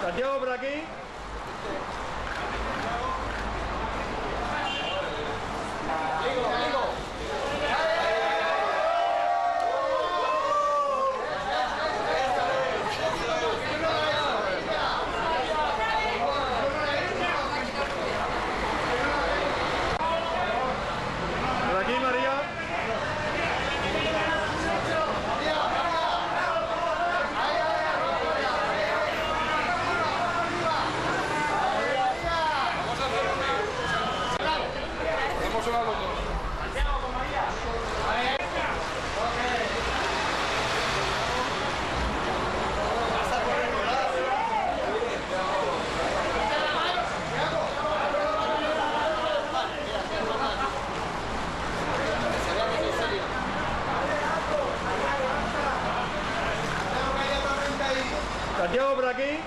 Santiago por aquí. Por aquí, María. Los dos. Santiago por aquí.